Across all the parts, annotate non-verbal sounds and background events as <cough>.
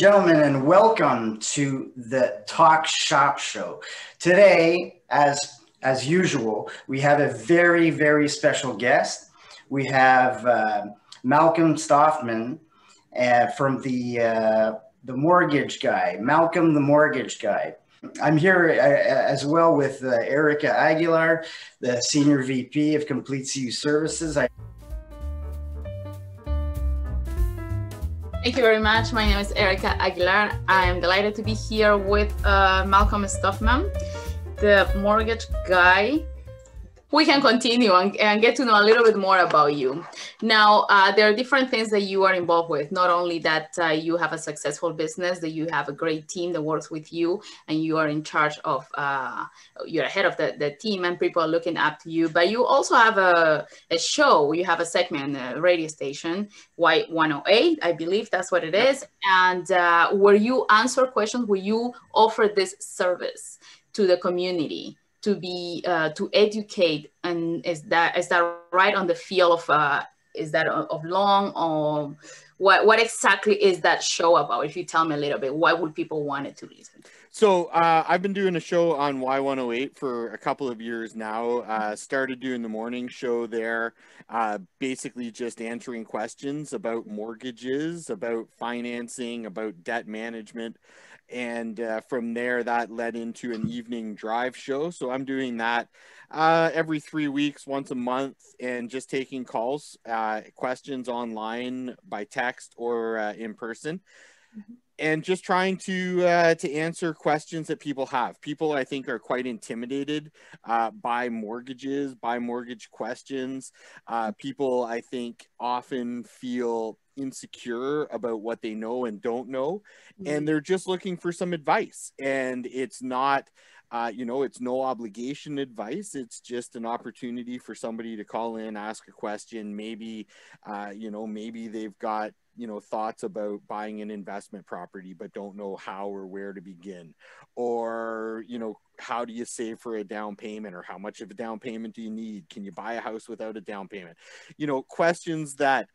gentlemen, and welcome to the Talk Shop Show. Today, as as usual, we have a very very special guest. We have uh, Malcolm Stoffman uh, from the uh, the Mortgage Guy, Malcolm the Mortgage Guy. I'm here uh, as well with uh, Erica Aguilar, the Senior VP of Complete CU Services. I Thank you very much. My name is Erica Aguilar. I'm delighted to be here with uh, Malcolm Stoffman, the mortgage guy we can continue and, and, get to know a little bit more about you. Now, uh, there are different things that you are involved with. Not only that uh, you have a successful business, that you have a great team that works with you, and you are in charge of, uh, you're ahead of the, the team, and people are looking up to you. But you also have a, a show. You have a segment, a radio station, Y108, I believe that's what it is, and uh, where you answer questions, where you offer this service to the community to be uh, to educate and is that is that right on the field of uh, is that of long or what what exactly is that show about? If you tell me a little bit why would people want it to listen so uh, i've been doing a show on y108 for a couple of years now. Uh, started doing the morning show there uh, basically just answering questions about mortgages about financing about debt management and uh, from there that led into an evening drive show. So i'm doing that uh, every three weeks once a month and just taking calls uh, questions online by text or uh, in person. Mm-hmm. and just trying to uh, to answer questions that people have. People i think are quite intimidated uh, by mortgages by mortgage questions. People i think often feel insecure about what they know and don't know mm-hmm. and they're just looking for some advice. And it's not uh, you know it's no obligation advice. It's just an opportunity for somebody to call in ask a question. Maybe uh, you know maybe they've got you know thoughts about buying an investment property but don't know how or where to begin. Or you know how do you save for a down payment or how much of a down payment do you need? Can you buy a house without a down payment? You know questions that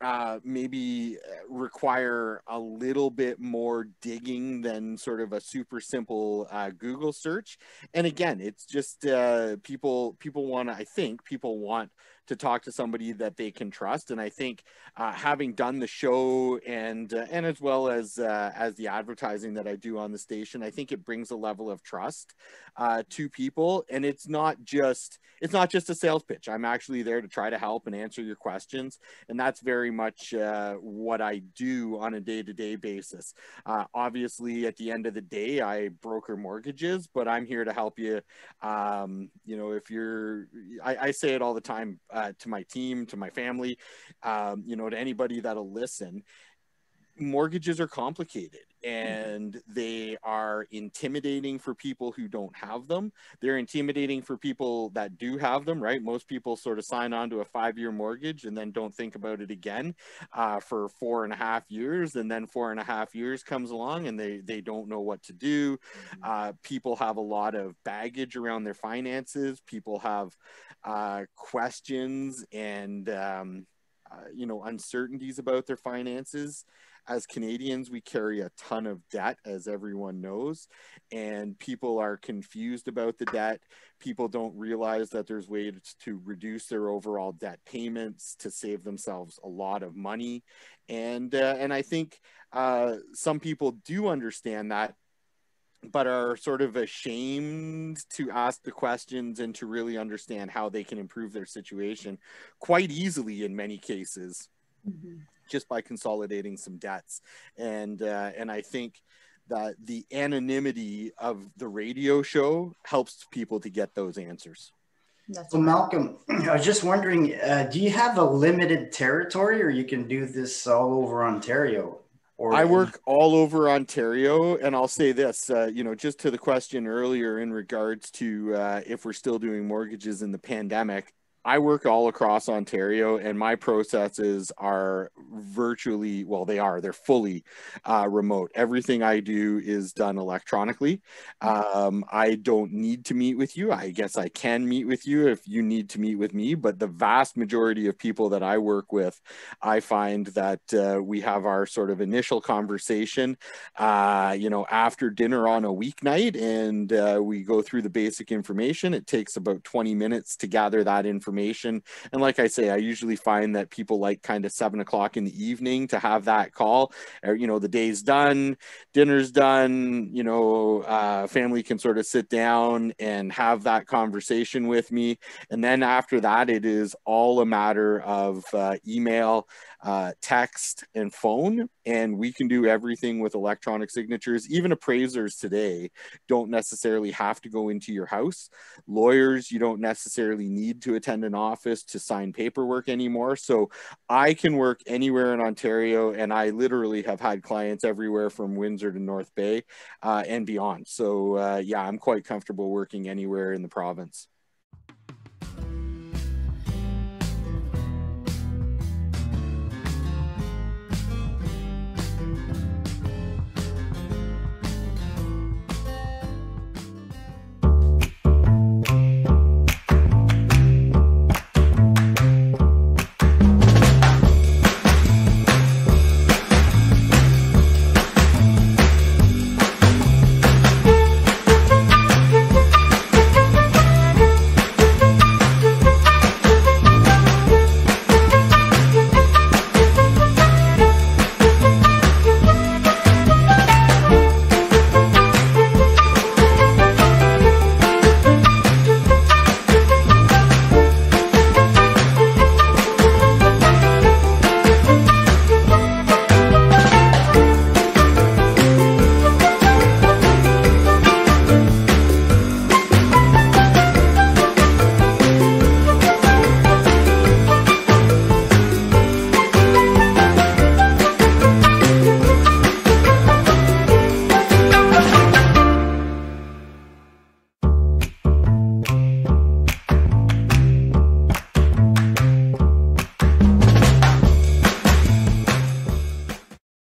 uh, maybe uh, require a little bit more digging than sort of a super simple uh, Google search. And again, it's just uh, people people want to. I think people want to talk to somebody that they can trust. And I think uh, having done the show and uh, and as well as uh, as the advertising that I do on the station, I think it brings a level of trust uh, to people. And it's not just it's not just a sales pitch. I'm actually there to try to help and answer your questions, and that's very much uh, what I do on a day to day basis. Uh, obviously, at the end of the day, I broker mortgages, but I'm here to help you. Um, you know, if you're, I, I say it all the time uh, to my team, to my family, um, you know, to anybody that'll listen. Mortgages are complicated and they are intimidating for people who don't have them. They're intimidating for people that do have them, right? Most people sort of sign on to a five year mortgage and then don't think about it again uh, for four and a half years. And then four and a half years comes along and they, they don't know what to do. Mm-hmm. Uh, people have a lot of baggage around their finances. People have uh, questions and, um, uh, you know, uncertainties about their finances as Canadians, we carry a ton of debt, as everyone knows, and people are confused about the debt. People don't realize that there's ways to reduce their overall debt payments to save themselves a lot of money, and uh, and I think uh, some people do understand that, but are sort of ashamed to ask the questions and to really understand how they can improve their situation quite easily in many cases. Mm-hmm just by consolidating some debts. And uh, and I think that the anonymity of the radio show helps people to get those answers. That's so Malcolm, <clears throat> I was just wondering, uh, do you have a limited territory, or you can do this all over Ontario? Or I work all over Ontario, and I'll say this, uh, you know, just to the question earlier in regards to uh, if we're still doing mortgages in the pandemic, I work all across Ontario, and my processes are virtually well, they are they're fully uh, remote. Everything I do is done electronically. Um, I don't need to meet with you. I guess I can meet with you if you need to meet with me, but the vast majority of people that I work with, I find that uh, we have our sort of initial conversation, uh, you know, after dinner on a weeknight, and uh, we go through the basic information. It takes about 20 minutes to gather that information information. And like I say, I usually find that people like kind of seven o'clock in the evening to have that call. Or, you know, the day's done, dinner's done, you know, uh, family can sort of sit down and have that conversation with me. And then after that, it is all a matter of uh, email uh, text and phone and we can do everything with electronic signatures. Even appraisers today don't necessarily have to go into your house. Lawyers you don't necessarily need to attend an office to sign paperwork anymore. So i can work anywhere in ontario and i literally have had clients everywhere from windsor to north bay uh, and beyond. So uh, yeah i'm quite comfortable working anywhere in the province